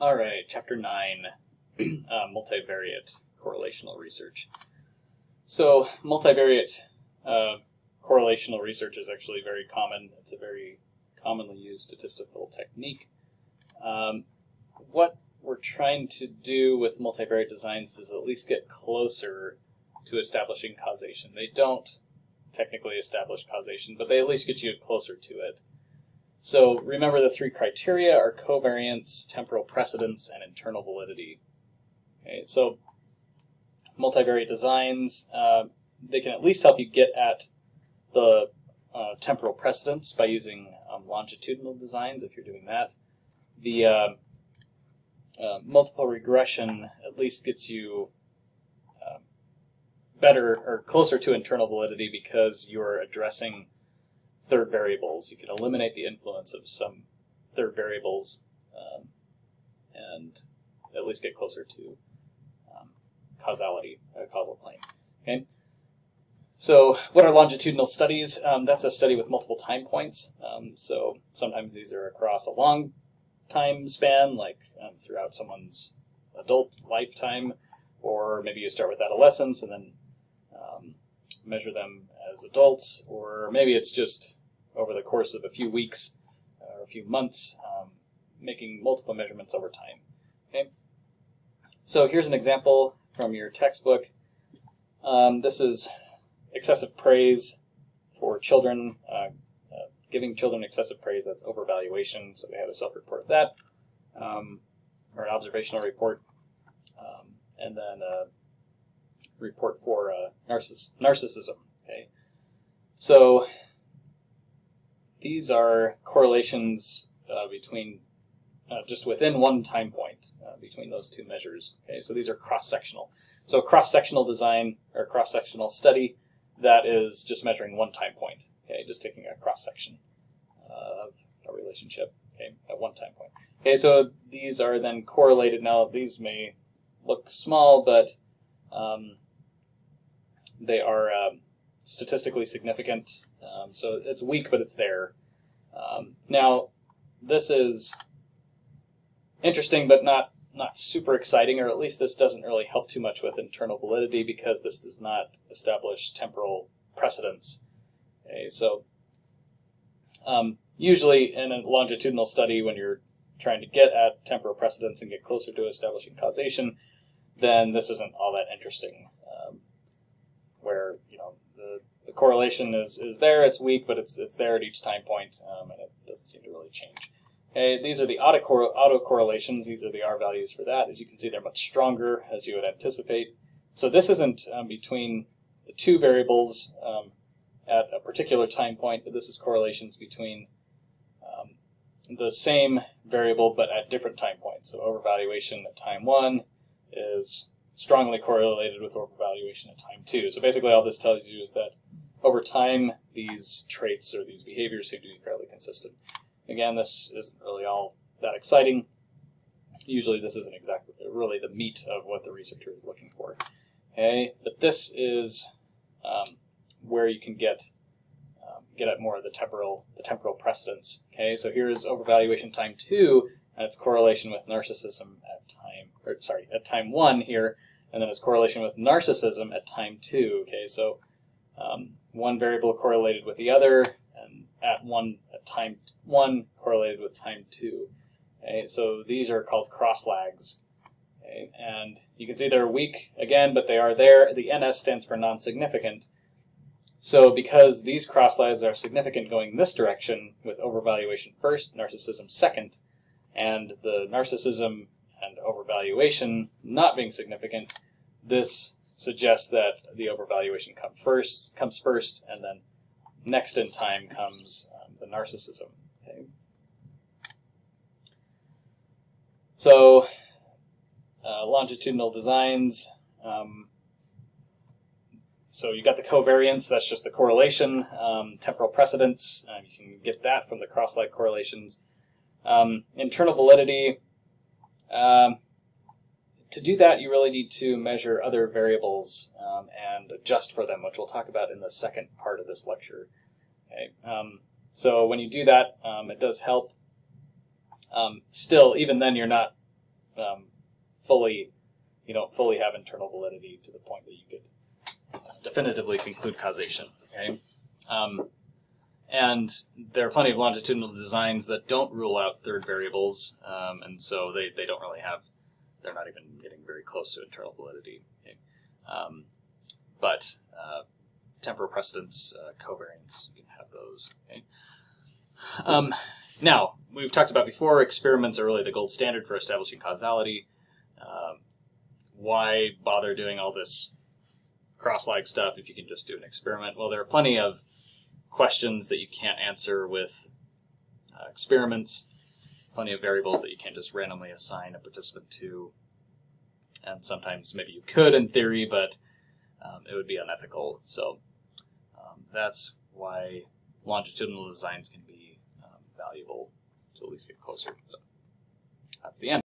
All right, chapter nine, uh, multivariate correlational research. So multivariate uh, correlational research is actually very common. It's a very commonly used statistical technique. Um, what we're trying to do with multivariate designs is at least get closer to establishing causation. They don't technically establish causation, but they at least get you closer to it. So remember the three criteria are covariance, temporal precedence, and internal validity. Okay, so multivariate designs, uh, they can at least help you get at the uh, temporal precedence by using um, longitudinal designs if you're doing that. The uh, uh multiple regression at least gets you um, better or closer to internal validity because you're addressing third variables. You can eliminate the influence of some third variables um, and at least get closer to um, causality, a causal plane. Okay. So, what are longitudinal studies? Um, that's a study with multiple time points. Um, so, sometimes these are across a long time span, like um, throughout someone's adult lifetime, or maybe you start with adolescence and then um, measure them as adults, or maybe it's just over the course of a few weeks or a few months, um, making multiple measurements over time. Okay. So here's an example from your textbook. Um, this is excessive praise for children, uh, uh, giving children excessive praise, that's overvaluation. So we have a self-report of that, um, or an observational report, um, and then a report for uh, narciss narcissism. Okay, so these are correlations uh, between uh, just within one time point uh, between those two measures. Okay, so these are cross-sectional. So cross-sectional design or cross-sectional study that is just measuring one time point. Okay, just taking a cross-section of a relationship. Okay, at one time point. Okay, so these are then correlated. Now these may look small, but um, they are um, statistically significant. Um, so it's weak, but it's there. Um, now, this is interesting, but not not super exciting, or at least this doesn't really help too much with internal validity because this does not establish temporal precedence. Okay, so um, usually in a longitudinal study, when you're trying to get at temporal precedence and get closer to establishing causation, then this isn't all that interesting. Um, where you know the the correlation is, is there. It's weak, but it's it's there at each time point, um, and it doesn't seem to really change. These are the autocorrelations. These are the R values for that. As you can see, they're much stronger, as you would anticipate. So this isn't um, between the two variables um, at a particular time point, but this is correlations between um, the same variable but at different time points. So overvaluation at time one is strongly correlated with overvaluation at time two. So basically all this tells you is that over time, these traits or these behaviors seem to be fairly consistent. Again, this isn't really all that exciting. Usually this isn't exactly really the meat of what the researcher is looking for. Okay, but this is um, where you can get um, get at more of the temporal the temporal precedence. Okay, so here's overvaluation time two, and its correlation with narcissism at time or sorry at time one here, and then its correlation with narcissism at time two. Okay, so um, one variable correlated with the other, and at one at time one correlated with time two. Okay, so these are called cross lags. Okay, and you can see they're weak again, but they are there. The NS stands for non-significant. So because these cross lags are significant going this direction, with overvaluation first, narcissism second, and the narcissism and overvaluation not being significant, this suggests that the overvaluation come first, comes first, and then next in time comes um, the narcissism. Okay. So uh, longitudinal designs. Um, so you got the covariance, that's just the correlation. Um, temporal precedence, uh, you can get that from the cross-lag correlations. Um, internal validity, um, to do that, you really need to measure other variables um, and adjust for them, which we'll talk about in the second part of this lecture. Okay. Um, so when you do that, um, it does help. Um, still, even then, you're not um, fully, you don't fully have internal validity to the point that you could definitively conclude causation. Okay, um, and there are plenty of longitudinal designs that don't rule out third variables, and so they, they don't really have, they're not even getting very close to internal validity. Um, but uh, temporal precedence, uh, covariance, you can have those. Okay? Um, now, we've talked about before, experiments are really the gold standard for establishing causality. Um, why bother doing all this cross-lag stuff if you can just do an experiment? Well, there are plenty of questions that you can't answer with uh, experiments, plenty of variables that you can't just randomly assign a participant to. And sometimes maybe you could in theory, but um, it would be unethical. So um, that's why longitudinal designs can be um, valuable to at least get closer. So that's the end.